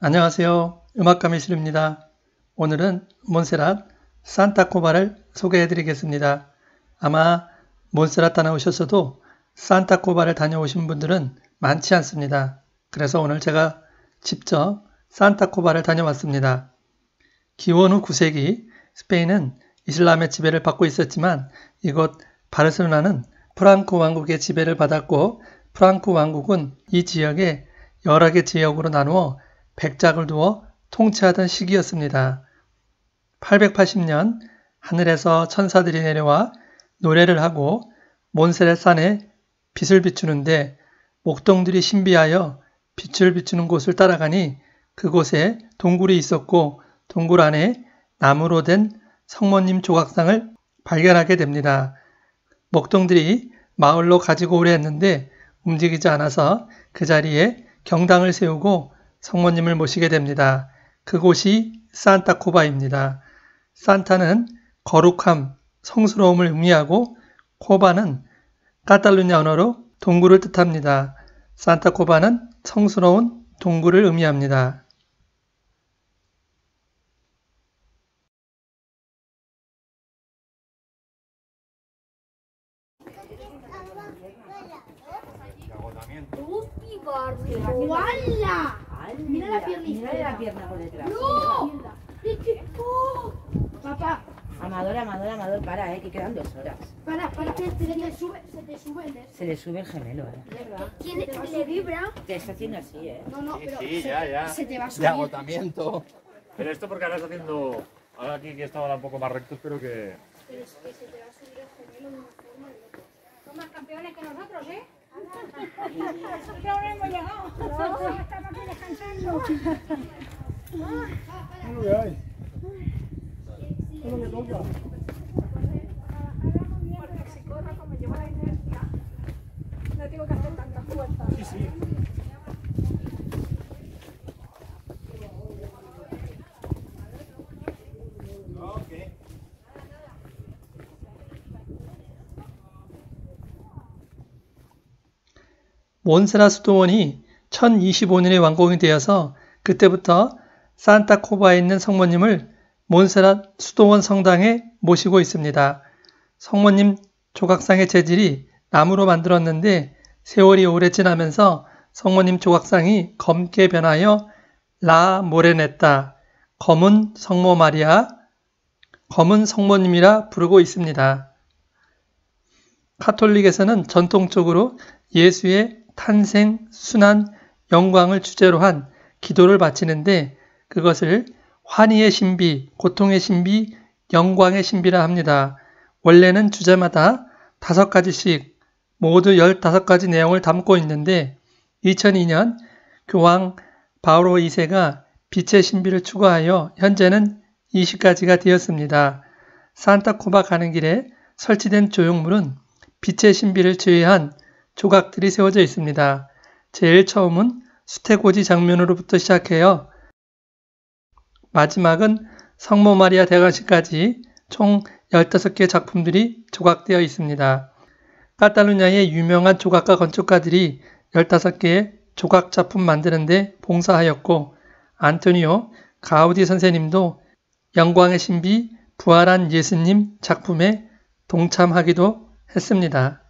안녕하세요. 음악가 미술입니다. 오늘은 몬세랏 산타코바를 소개해 드리겠습니다. 아마 몬세랏 다녀오셨어도 산타코바를 다녀오신 분들은 많지 않습니다. 그래서 오늘 제가 직접 산타코바를 다녀왔습니다. 기원 후 9세기 스페인은 이슬람의 지배를 받고 있었지만 이곳 바르셀로나는 프랑코 왕국의 지배를 받았고 프랑코 왕국은 이 지역에 여러 개 지역으로 나누어 백작을 두어 통치하던 시기였습니다. 880년 하늘에서 천사들이 내려와 노래를 하고 몬세렛 산에 빛을 비추는데 목동들이 신비하여 빛을 비추는 곳을 따라가니 그곳에 동굴이 있었고 동굴 안에 나무로 된 성모님 조각상을 발견하게 됩니다. 목동들이 마을로 가지고 오려 했는데 움직이지 않아서 그 자리에 경당을 세우고 성모님을 모시게 됩니다. 그곳이 산타코바입니다. 산타는 거룩함, 성스러움을 의미하고 코바는 카탈루냐 언어로 동굴을 뜻합니다. 산타코바는 성스러운 동굴을 의미합니다. ¡Hala! Mira la pierna Mira la pierna por detrás. ¡No! ¡Es que- ¡Oh! Papá, Amador, Amador, Amador, para, eh, que quedan dos horas. para, para, se te sube, se te sube el. Se le sube el gemelo, eh. ¿Quién le vibra? Te está haciendo así, eh. No, no, pero Sí, se, ya, ya. se te va a De subir. agotamiento. Pero esto porque ahora está haciendo. Ahora aquí que estaba un poco más recto, espero que. Pero es que se te va a subir el gemelo de una forma de. Son más campeones que nosotros, ¿eh? ¿Qué Porque si corro como llevo la energía, no tengo que hacer tantas vueltas. Sí, sí. 몬세라 수도원이 1025년에 완공이 되어서 그때부터 산타코바에 있는 성모님을 몬세라 수도원 성당에 모시고 있습니다. 성모님 조각상의 재질이 나무로 만들었는데 세월이 오래 지나면서 성모님 조각상이 검게 변하여 라 모레네타, 검은 성모 마리아, 검은 성모님이라 부르고 있습니다. 카톨릭에서는 전통적으로 예수의 탄생, 순환, 영광을 주제로 한 기도를 바치는데 그것을 환희의 신비, 고통의 신비, 영광의 신비라 합니다. 원래는 주제마다 다섯 가지씩 모두 15가지 내용을 담고 있는데 2002년 교황 바오로 2세가 빛의 신비를 추가하여 현재는 20가지가 되었습니다. 산타코바 가는 길에 설치된 조형물은 빛의 신비를 제외한 조각들이 세워져 있습니다. 제일 처음은 수태고지 장면으로부터 시작해요. 마지막은 성모 마리아 대관식까지 총 15개 작품들이 조각되어 있습니다. 카탈루냐의 유명한 조각가 건축가들이 15개의 조각 작품 만드는데 봉사하였고 안토니오 가우디 선생님도 영광의 신비 부활한 예수님 작품에 동참하기도 했습니다.